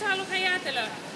și al Hayatelor.